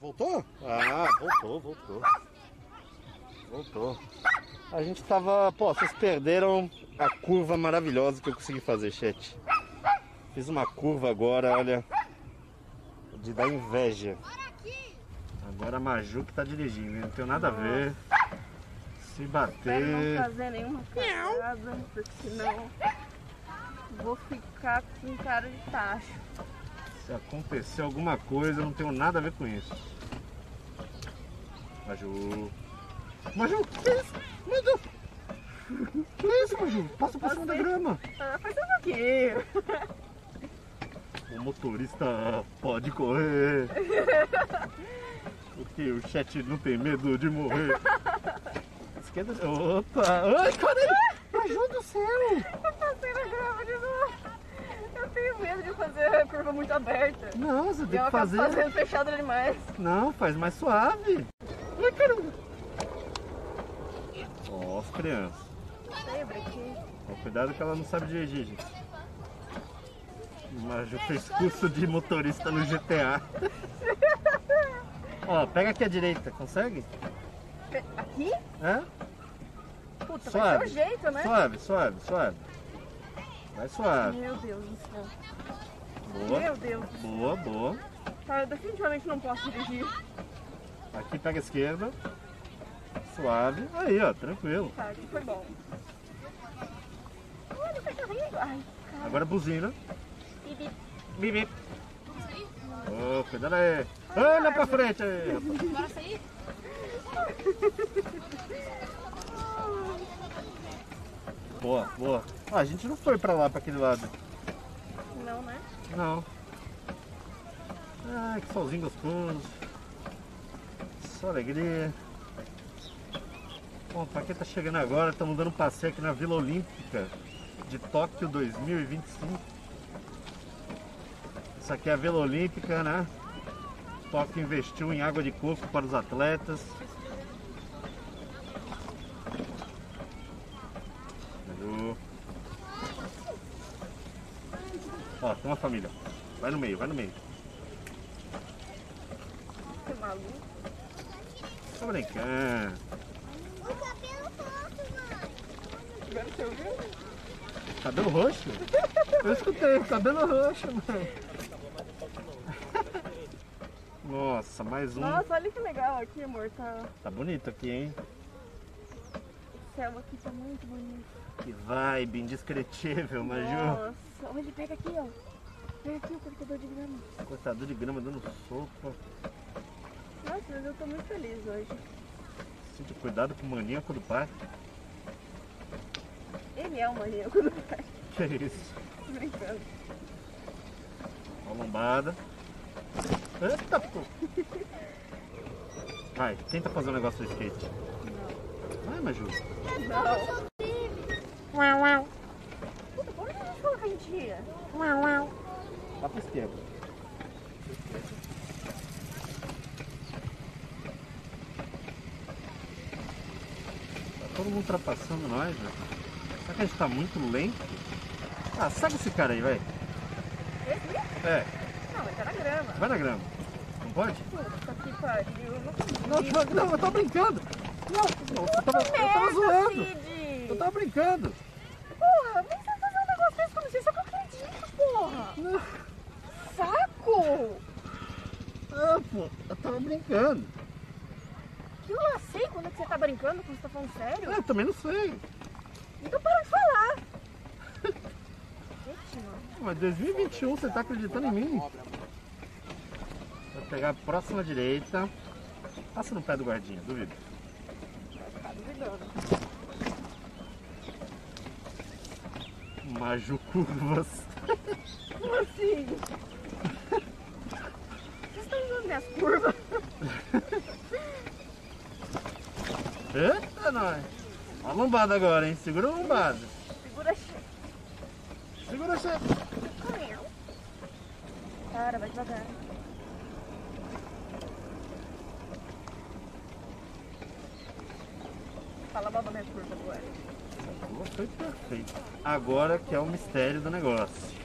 Voltou? Ah, voltou, voltou. Voltou. A gente tava. Pô, vocês perderam a curva maravilhosa que eu consegui fazer, chat. Fiz uma curva agora, olha. De dar inveja. Agora a Maju que tá dirigindo, não tem nada a ver. Se Espero não bater. fazer nenhuma cagada, porque senão vou ficar com cara de tacho. Se acontecer alguma coisa, eu não tenho nada a ver com isso. Maju. Maju, que isso? Maju! Que isso, Maju? Passa por cima da grama. Ah, um pouquinho. O motorista pode correr. Porque o chat não tem medo de morrer. Esquerda. Opa! Ai, caralho! Maju do céu! Eu passei na grama de novo. Eu tenho medo de fazer a curva muito aberta. Não, você E tem eu que acabo fazer. fazendo fechada demais. Não, faz mais suave. Ai, caramba! Ó, as crianças. Lembra aqui? Ó, cuidado que ela não sabe dirigir, gente. Maju fez curso de motorista no GTA. Ó, pega aqui a direita, consegue? Aqui? Hã? Puta, vai Suave. ser o jeito, né? Suave, suave, suave. Vai suave. Meu Deus do céu. Boa, Meu Deus. boa, boa. Tá, eu definitivamente não posso dirigir. Aqui pega a esquerda. Suave. Aí, ó, tranquilo. Tá, aqui foi bom. Olha, tá. Ai, cara. Agora buzina. Bibi. Bibi. Ô, cuidado aí. Olha pra frente aí, rapaz. Bora sair? Boa, boa. Ah, a gente não foi pra lá, pra aquele lado. Não, né? Não. Ai, que solzinho gostoso. Só alegria. Bom, pra quem tá chegando agora, estamos dando um passeio aqui na Vila Olímpica de Tóquio 2025. Isso aqui é a Vila Olímpica, né? Tóquio investiu em água de coco para os atletas. Valeu. Ó, tem uma família. Vai no meio, vai no meio. Que maluco. Tô brincando. O cabelo roxo, mãe. Agora você ouviu? Cabelo roxo? Eu escutei, cabelo roxo, mano. Nossa, mais um. Nossa, olha que legal aqui, amor. Tá... Tá bonito aqui, hein? O céu aqui tá muito bonito. Que vibe indescritível, Maju. Nossa, olha, pega aqui, ó. Pega aqui o cortador de grama. Cortador de grama dando soco. Nossa, mas eu tô muito feliz hoje. Sinta cuidado com o maníaco do parque. Ele é o maníaco do pai. Que isso? Tô brincando. Ó, lombada. Eita, pô. Vai, tenta fazer um negócio do skate. Vai, Maju. Não. Puta, por que a gente coloca em dia? Lá pra esquerda. Tá todo mundo ultrapassando nós, velho. Será que a gente tá muito lento? Ah, segue esse cara aí, vai. Esse? É, Não, mas tá na grama. vai na grama. Não pode? Puta que pariu. Eu não acredito. Não, não, não eu tô brincando. Não, não eu, tava, eu tava zoando. Cid. Eu tava brincando. Porra, mas você vai fazer um negócio desse com você? Só que eu acredito, porra. Não, Saco! não, pô, eu tava brincando. Que eu não sei quando é que você tá brincando, quando você tá falando sério. Eu também não sei. Então para de falar. Gente, mano. Mas 2021 você tá acreditando em mim? Vai pegar a próxima direita. Passa no pé do guardinha, duvido. Tá duvidando. Maju curvas. Como assim? Usando minhas curvas? Eita, nós. Ó a lombada agora, hein? Segura a lombada. Segura a Segura a chefe. Cara, vai devagar. Fala mal da minha curva agora. Foi perfeito. Agora que é o mistério do negócio.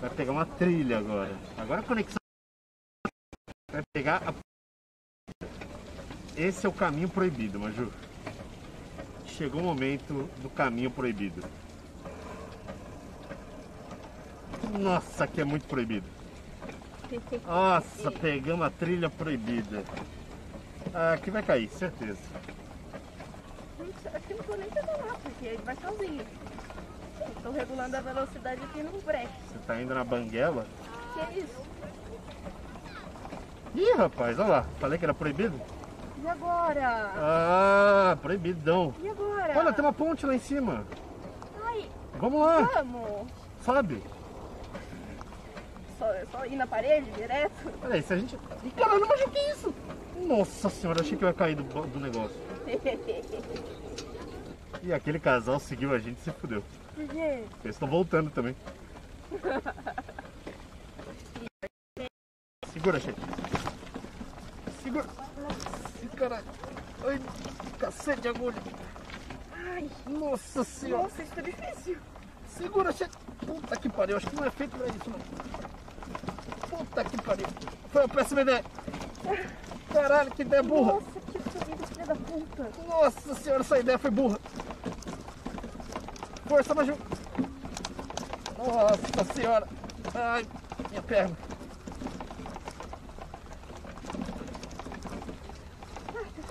Vai pegar uma trilha agora. Agora a conexão pegar a esse é o caminho proibido, Maju. Chegou o momento do caminho proibido. Nossa, aqui é muito proibido. Nossa, pegamos a trilha proibida. Ah, aqui vai cair, certeza. Acho que não vou nem pedalar, porque ele vai sozinho. Estou regulando a velocidade aqui no breque. Você tá indo na banguela? Que é isso? Ih, rapaz, olha lá. Falei que era proibido? E agora? Ah, proibidão. E agora? Olha, tem uma ponte lá em cima. Ai, Vamos lá, vamos! sobe. Só, só ir na parede direto? Olha aí, se a gente... Ih, caralho, mas o que é isso? Nossa senhora, achei que eu ia cair do, do negócio. E aquele casal seguiu a gente e se fudeu. Por quê? Eles estão voltando também. Segura, chefe. Segura. Caralho. Ai, cacete de agulha. Ai, Nossa senhora. nossa, isso tá difícil. Segura, chefe. Puta que pariu. Acho que não é feito pra isso, não. Puta que pariu. Foi a péssima ideia. Caralho, que ideia burra. Nossa, que filha da puta. Nossa senhora, essa ideia foi burra. Força, Maju. Nossa senhora. Ai, minha perna.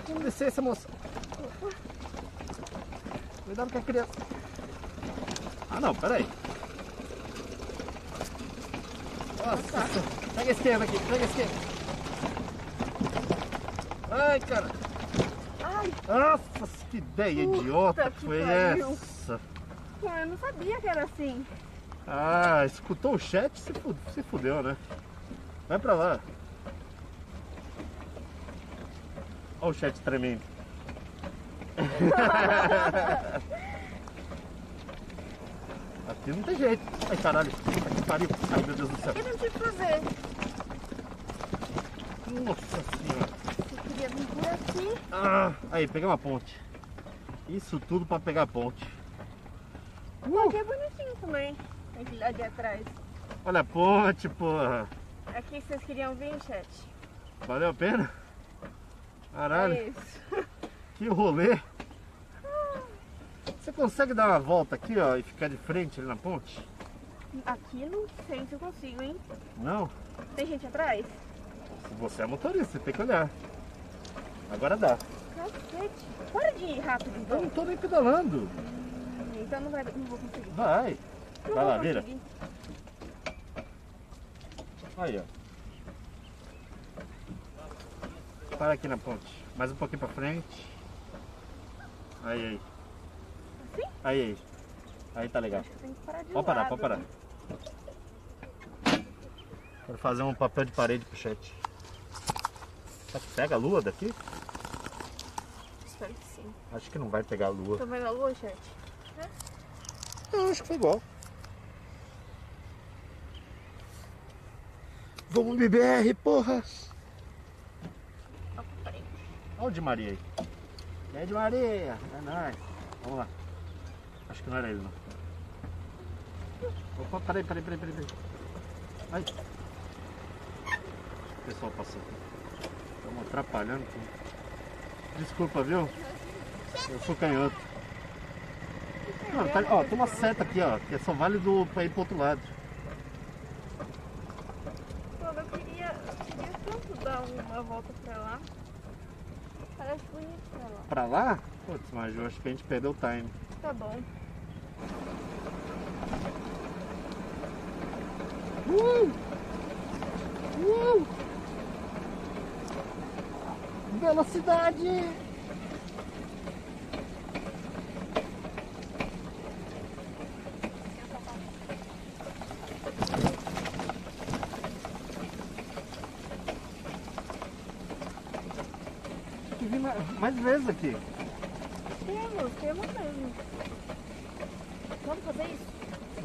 Com licença, moça. Cuidado com a criança. Ah, não, peraí. Nossa, pega a esquerda aqui, pega a esquerda. Ai, cara. Ai, Nossa, que ideia Puta idiota que foi pariu. essa? pô, eu não sabia que era assim. Ah, escutou o chat? Se se fudeu, né? Vai pra lá. Olha o chat tremendo. Aqui não tem jeito. Ai caralho, que pariu. Ai meu Deus do céu. Eu não tive que fazer. Nossa senhora. Eu queria vir por aqui. Ah, aí, peguei uma ponte. Isso tudo pra pegar a ponte. Aqui é bonitinho também. Aquele lá de atrás. Olha a ponte, porra. Aqui vocês queriam vir, chat? Valeu a pena? Caralho, É que rolê. Você consegue dar uma volta aqui, ó, e ficar de frente ali na ponte? Aqui não sei se eu consigo, hein? Não? Tem gente atrás? Se você é motorista, você tem que olhar. Agora dá. Cacete. Para de ir rápido, Eu então. não tô nem pedalando. Então não, vai, não vou conseguir. Vai. Não Vai lá, vira. conseguir. Aí, ó. Para aqui na ponte. Mais um pouquinho pra frente. Aí, aí. Assim? Aí, aí. Aí tá legal. Acho que tem que parar de Pode parar, lado. pode parar. Quero fazer um papel de parede pro chat. Será que pega a lua daqui? Espero que sim. Acho que não vai pegar a lua. Tá vendo a lua, chat? Não, acho que foi igual. Vamos BBR, porra! Olha o de Maria aí. É de Maria, é nóis. Vamos lá. Acho que não era ele não. Opa, peraí, peraí, peraí, peraí. Ai. O pessoal passou aqui. Estamos atrapalhando. tudo. Desculpa, viu? Eu sou canhoto. Não, tá, ó, tem uma seta aqui, ó, que é só válido pra ir pro outro lado. Pô, eu queria, eu queria tanto dar uma volta pra lá. Bonito pra lá. Pra lá? Putz, mas eu acho que a gente perdeu o time. Tá bom. Uh! Uh! Velocidade! Tem que vir mais, vezes aqui. Temos, temos mesmo. Vamos fazer isso?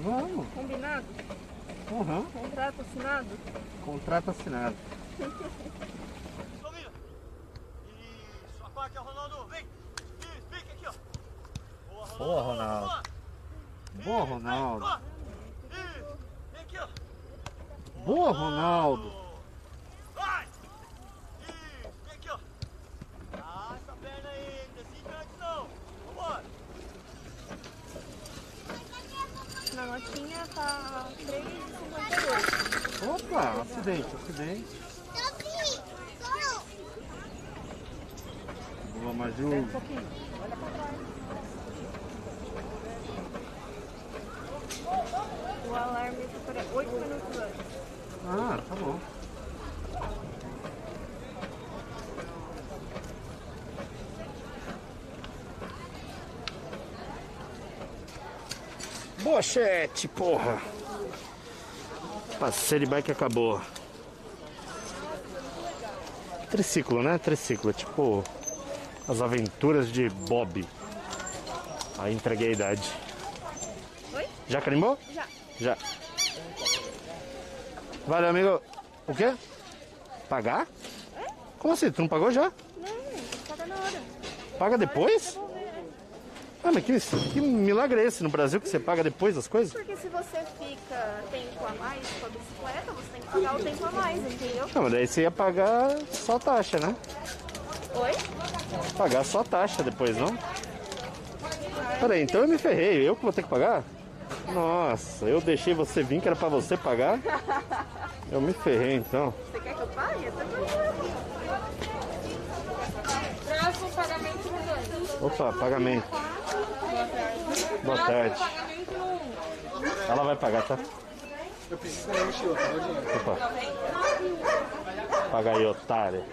Vamos. Combinado? Uhum. Contrato assinado? Contrato assinado. Isso, a parte é o Ronaldo. Vem. Fica aqui, ó. Boa, Ronaldo. Boa, Ronaldo. Boa, Ronaldo. Ó. Isso. Vem aqui, ó. Boa, Ronaldo. Vai. Isso, vem aqui, ó. Ocidente, ocidente. Boa, Maju. O alarme tá para 8 minutos antes. Ah, tá bom. Bochete, porra. Passeio de bike acabou. Triciclo, né? Triciclo, tipo as aventuras de Bob. Aí entreguei a idade. Oi? Já carimbou? Já. Já. Valeu, amigo. O quê? Pagar? Como assim? Tu não pagou já? Não, paga na hora. Paga depois? Ah, mas que, que milagre é esse no Brasil que você paga depois das coisas? Porque se você fica tempo a mais com a bicicleta, você tem que pagar o tempo a mais, entendeu? Não, mas daí você ia pagar só taxa, né? Oi? Pagar só taxa depois, não? Peraí, então eu me ferrei. Eu que vou ter que pagar? Nossa, eu deixei você vir que era pra você pagar? Eu me ferrei então. Você quer que eu pague? Eu também. Próximo pagamento. Opa, pagamento. Boa tarde. Ela vai pagar, tá? Eu preciso da mochila, tá o dinheiro. Opa. Paga aí, otário.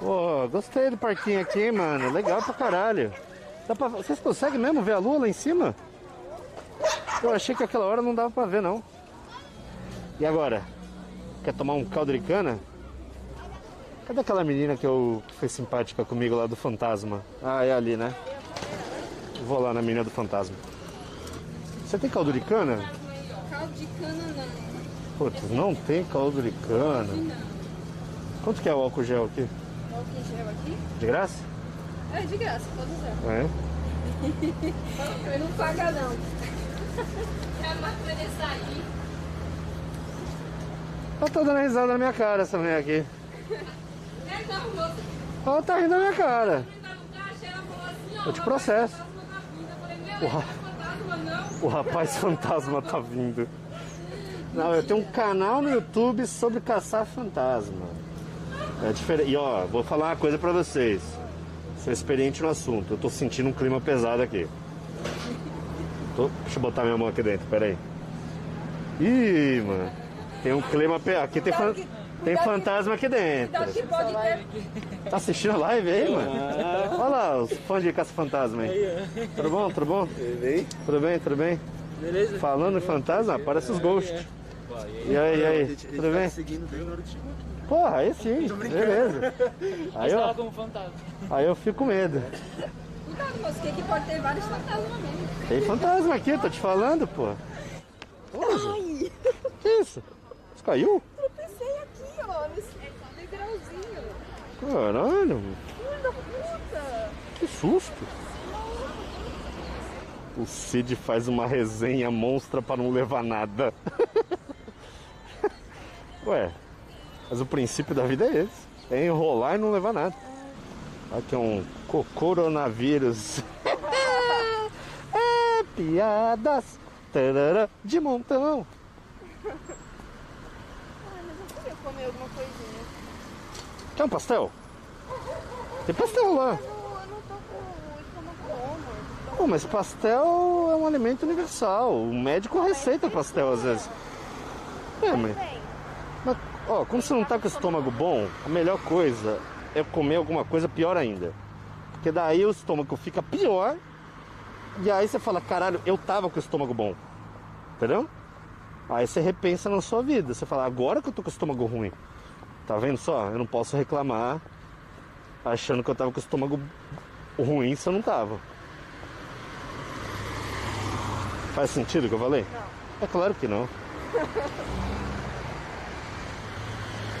Pô, gostei do parquinho aqui, mano. Legal pra caralho. Dá pra... Vocês conseguem mesmo ver a lua lá em cima? Eu achei que aquela hora não dava pra ver, não. E agora? Quer tomar um caldo de cana? Cadê aquela menina que, eu... que foi simpática comigo lá do fantasma? Ah, é ali, né? Vou lá na menina do fantasma. Você tem caldo de cana? Caldo de cana não. Putz, não tem caldo de cana. Quanto que é o álcool gel aqui? Álcool gel aqui? De graça? É de graça, pode usar. É. Ele não paga não. É mais poder sair. Ela tá dando risada na minha cara essa mulher aqui. É não, moça. Ela tá rindo na minha cara. Tá assim. Eu te processo. Fantasma fantasma não. O rapaz fantasma tá vindo. Não, eu tenho um canal no YouTube sobre caçar fantasma. É diferente. E ó, vou falar uma coisa pra vocês. Sou experiente no assunto. Eu tô sentindo um clima pesado aqui. Tô- Deixa eu botar minha mão aqui dentro, peraí. Ih, mano. Tem um clima pesado. Aqui tem, fan- tem fantasma aqui dentro. Daqui pode ter. Tá assistindo a live aí, mano? Olha lá, os fãs de caça-fantasma aí. Tudo bom, tudo bom? Tudo bem? Tudo bem, tudo bem? Beleza? Falando em fantasma, aparece os ghosts. E aí, e aí, tudo tá bem? seguindo desde a hora que chegou aqui. Porra, aí sim, beleza. Aí eu, aí eu fico com medo. Cuidado, moço, que aqui pode ter vários fantasmas mesmo. Tem fantasma aqui, tô te falando, pô. Porra. Que isso? Você caiu? Degrauzinho. Caralho, Filho da puta. que susto. O Cid faz uma resenha monstra pra não levar nada. Ué, mas o princípio da vida é esse. É enrolar e não levar nada. Aqui é um co- coronavírus. é, piadas de montão. Ai, mas eu queria comer alguma coisinha. Quer um pastel? Tem pastel lá. Eu, eu não tô com estômago como. Pô, mas pastel é um alimento universal. O médico receita pastel às vezes. É, mas, mas, ó, quando você não tá com o estômago bom, a melhor coisa é comer alguma coisa pior ainda. Porque daí o estômago fica pior. E aí você fala, caralho, eu tava com o estômago bom. Entendeu? Aí você repensa na sua vida. Você fala, agora que eu tô com o estômago ruim. Tá vendo só? Eu não posso reclamar achando que eu tava com o estômago ruim se eu não tava. Faz sentido o que eu falei? Não. É claro que não.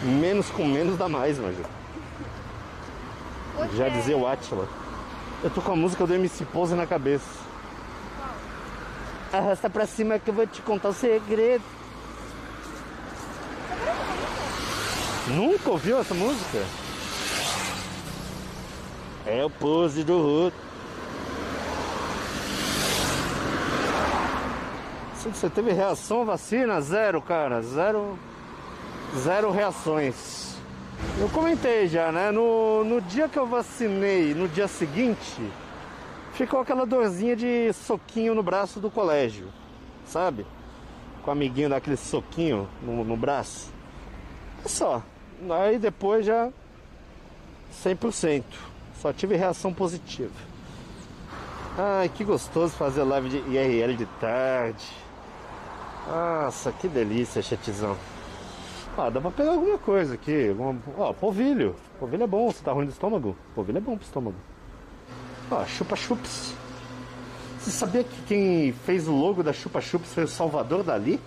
menos com menos dá mais, Maju. Já é- dizia o Atila. Eu tô com a música do MC Pose na cabeça. Arrasta pra cima que eu vou te contar o segredo. Nunca ouviu essa música? É o pose do Ruto. Você teve reação à vacina? Zero, cara. Zero. zero reações. Eu comentei já, né? No, no dia que eu vacinei, no dia seguinte, ficou aquela dorzinha de soquinho no braço do colégio, sabe? Com o amiguinho daquele soquinho no, no braço. É só. Aí depois já 100%. Só tive reação positiva. Ai, que gostoso fazer live de IRL de tarde. Nossa, que delícia, chatizão. Ah, dá pra pegar alguma coisa aqui. Ó, polvilho. Polvilho é bom. Você tá ruim do estômago? Polvilho é bom pro estômago. Ó, chupa chups. Você sabia que quem fez o logo da Chupa Chups foi o Salvador Dali?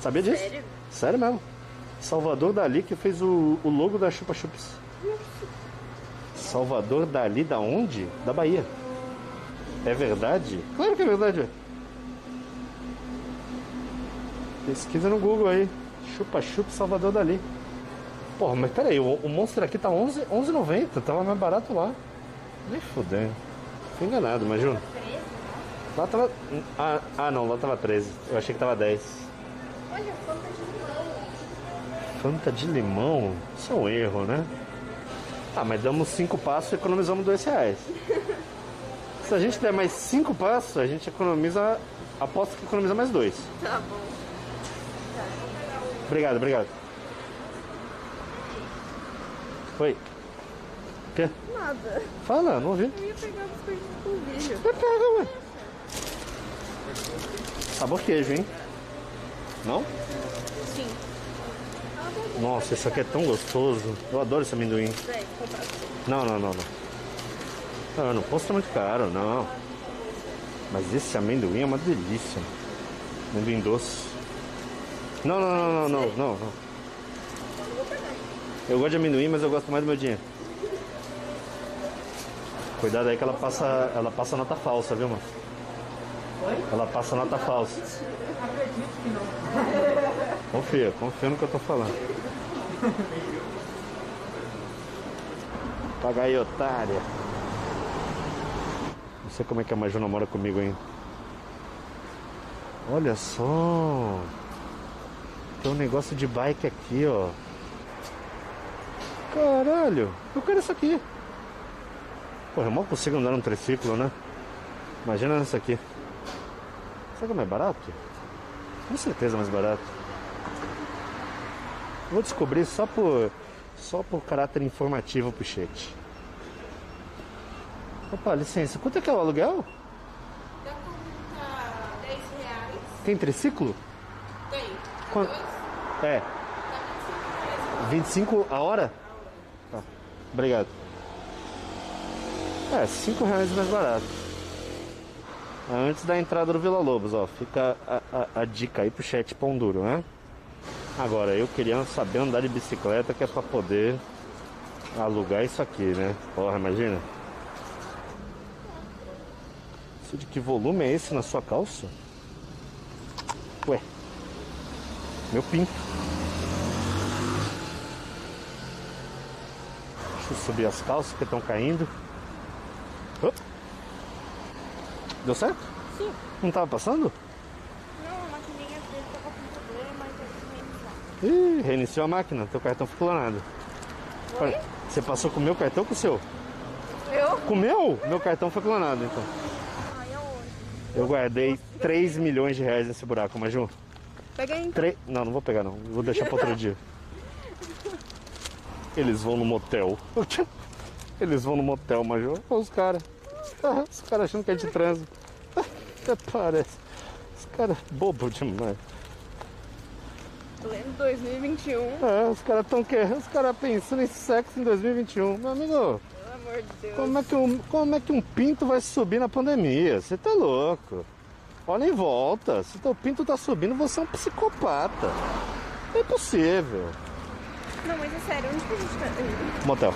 Sabia disso? Sério? Sério mesmo. Salvador Dali que fez o, o logo da Chupa Chups. Salvador Dali da onde? Da Bahia. É verdade? Claro que é verdade. ué. Pesquisa no Google aí. Chupa Chups Salvador Dali. Porra, mas peraí, o, o monstro aqui tá 11 11,90. Tava mais barato lá. Nem fudendo. Fui enganado, imagina. Lá tava. Ah, ah, não, lá tava 13. Eu achei que tava 10. Olha, Fanta de limão. Fanta de limão? Isso é um erro, né? Ah, mas damos 5 passos e economizamos 2 reais. Se a gente der mais 5 passos, a gente economiza. Aposto que economiza mais 2. Tá bom. Obrigado, obrigado. Oi. O quê? Nada. Fala, não ouvi. Eu ia pegar biscoito de polvilho. Vai pega, ué. Sabor queijo, hein? Não? Sim. Nossa, isso aqui é tão gostoso. Eu adoro esse amendoim. Não, não, não, não. Não, não posso ser muito caro, não. Mas esse amendoim é uma delícia. Amendoim doce. Não, não, não, não, não, não. Eu gosto de amendoim, mas eu gosto mais do meu dinheiro. Cuidado aí que ela passa, ela passa nota falsa, viu, mano? Ela passa nota falsa. Confia, confia no que eu tô falando. Paga aí, otária. Não sei como é que a Maju namora comigo ainda. Olha só. Tem um negócio de bike aqui, ó. Caralho, eu quero isso aqui. Pô, eu mal consigo andar num triciclo, né? Imagina isso aqui. Será que é mais barato? Com certeza é mais barato. Vou descobrir só por só por caráter informativo pro chat. Opa, licença, quanto é que é o aluguel? Da conta 10 reais. Tem triciclo? Tem. Quanto? É, Dá 25 a hora? Tá, obrigado. É, 5 reais mais barato. É Antes da entrada do Vila Lobos, ó. Fica a, a- a dica aí pro chat pão duro, né? Agora, eu queria saber andar de bicicleta que é pra poder alugar isso aqui, né? Porra, imagina. Isso de que volume é esse na sua calça? Ué. Meu pinto. Deixa eu subir as calças que estão caindo. Deu certo? Sim. Não tava passando? Não, a maquininha dele tava com problema, então eu reiniciar. Ih, reiniciou a máquina, teu cartão ficou clonado. Olha, Você passou com o meu cartão ou com o seu? Eu? Com o meu? Meu cartão foi clonado, então. Ai, aonde? Eu guardei 3 milhões de reais nesse buraco, Maju. Pega aí então. Tre... Não, não vou pegar não. Vou deixar para outro dia. Eles vão no motel. Eles vão no motel, Maju. Olha os caras. Ah, Os caras achando que é de trânsito. Até parece. Os caras bobo demais. Pleno 2021, É, os caras estão querendo. Os caras pensando em sexo em 2021. Meu amigo, pelo amor de Deus. como é, que um, como é que um pinto vai subir na pandemia? Você tá louco. Olha em volta. Se teu pinto tá subindo, você é um psicopata. É impossível. Não, mas é sério, onde que a gente tá? Motel.